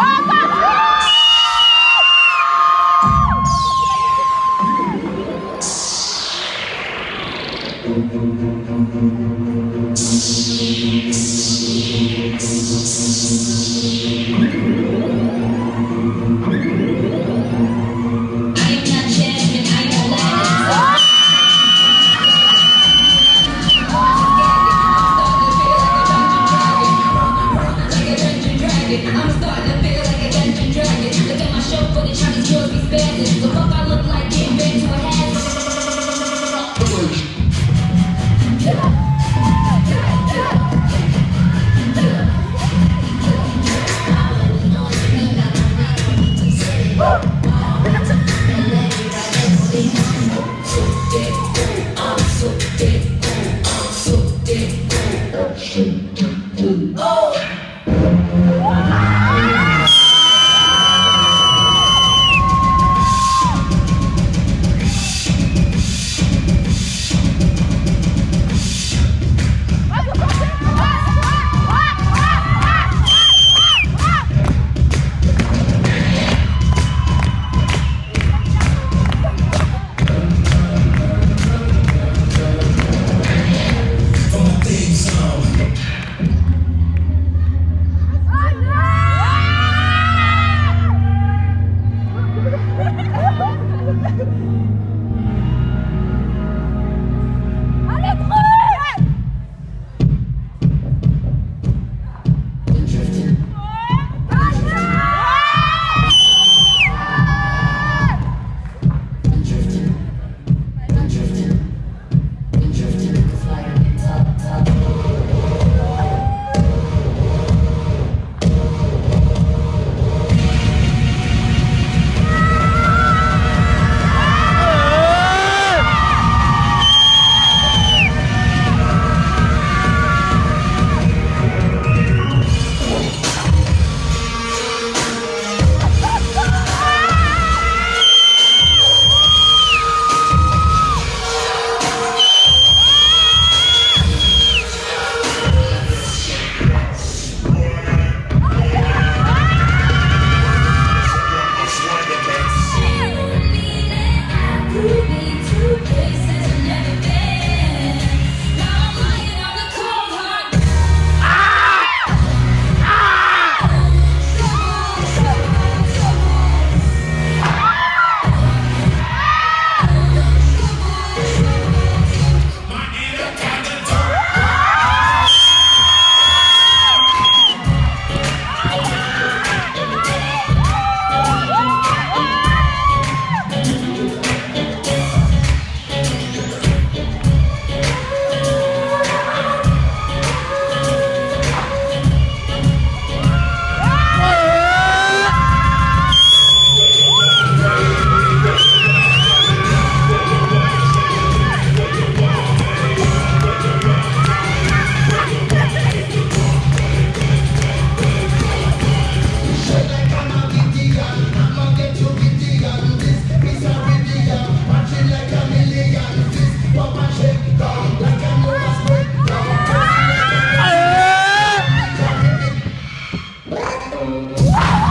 I'm Woo!